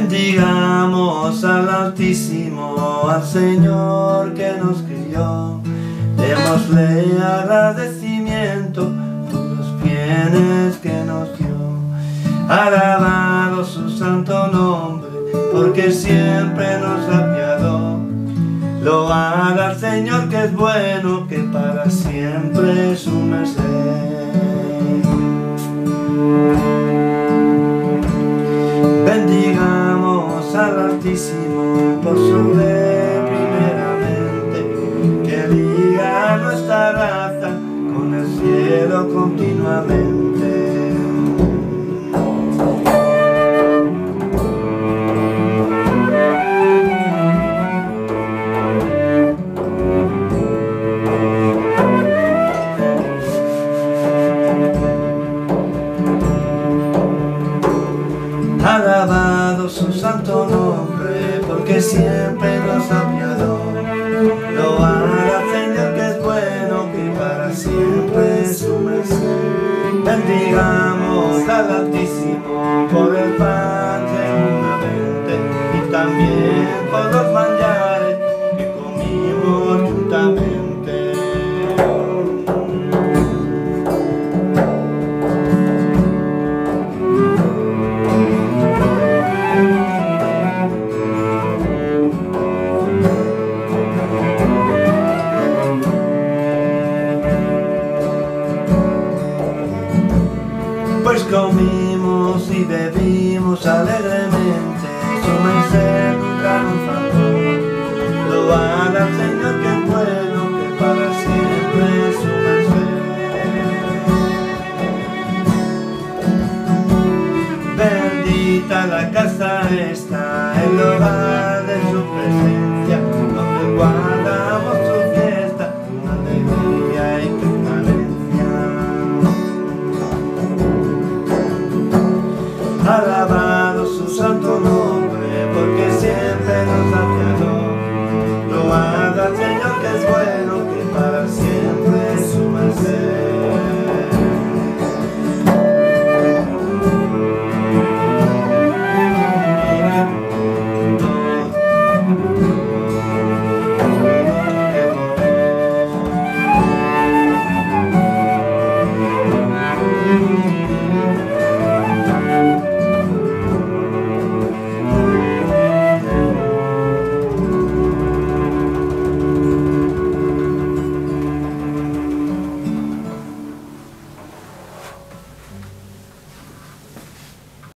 Bendigamos al Altísimo, al Señor que nos crió. Démosle agradecimiento por los bienes que nos dio. Alabado su santo nombre, porque siempre nos apiadó. Lo haga el Señor que es bueno, que para siempre es su merced. Al Altísimo por ley primeramente, que liga nuestra raza con el cielo continuamente. Alabado su santo nombre, porque siempre nos ha apiadó. Lo haga Señor que es bueno, que para siempre es su merced. Bendigamos al Altísimo por el pan Pues comimos y bebimos alegremente, su merced nunca nos faltó. Lo haga el Señor que es bueno, que para siempre es su merced. Bendita la casa esta, el hogar